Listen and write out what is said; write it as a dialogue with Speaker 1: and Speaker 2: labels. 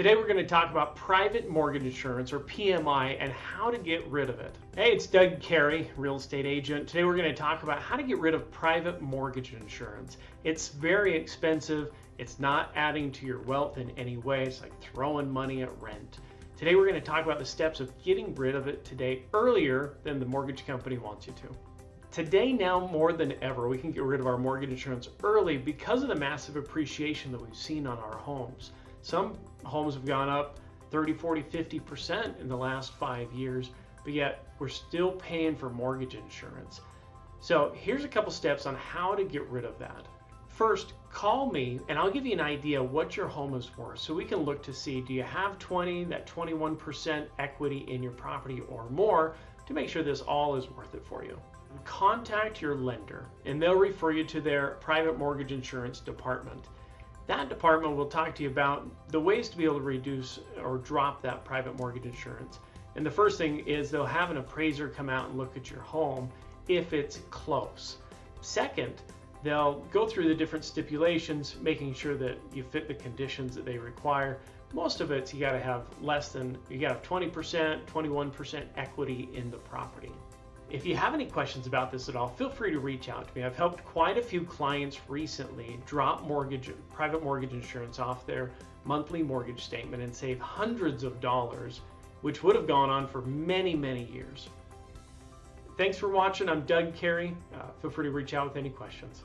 Speaker 1: Today we're going to talk about private mortgage insurance or PMI and how to get rid of it. Hey, it's Doug Cary, real estate agent. Today we're going to talk about how to get rid of private mortgage insurance. It's very expensive. It's not adding to your wealth in any way. It's like throwing money at rent. Today we're going to talk about the steps of getting rid of it today earlier than the mortgage company wants you to. Today, now more than ever, we can get rid of our mortgage insurance early because of the massive appreciation that we've seen on our homes. Some homes have gone up 30, 40, 50% in the last five years, but yet we're still paying for mortgage insurance. So here's a couple steps on how to get rid of that. First, call me and I'll give you an idea what your home is worth so we can look to see do you have 20, that 21% equity in your property or more to make sure this all is worth it for you contact your lender and they'll refer you to their private mortgage insurance department. That department will talk to you about the ways to be able to reduce or drop that private mortgage insurance. And the first thing is they'll have an appraiser come out and look at your home if it's close. Second, they'll go through the different stipulations, making sure that you fit the conditions that they require. Most of it's you got to have less than, you got to have 20%, 21% equity in the property. If you have any questions about this at all, feel free to reach out to me. I've helped quite a few clients recently drop mortgage, private mortgage insurance off their monthly mortgage statement and save hundreds of dollars, which would have gone on for many, many years. Thanks for watching. I'm Doug Cary. Uh, feel free to reach out with any questions.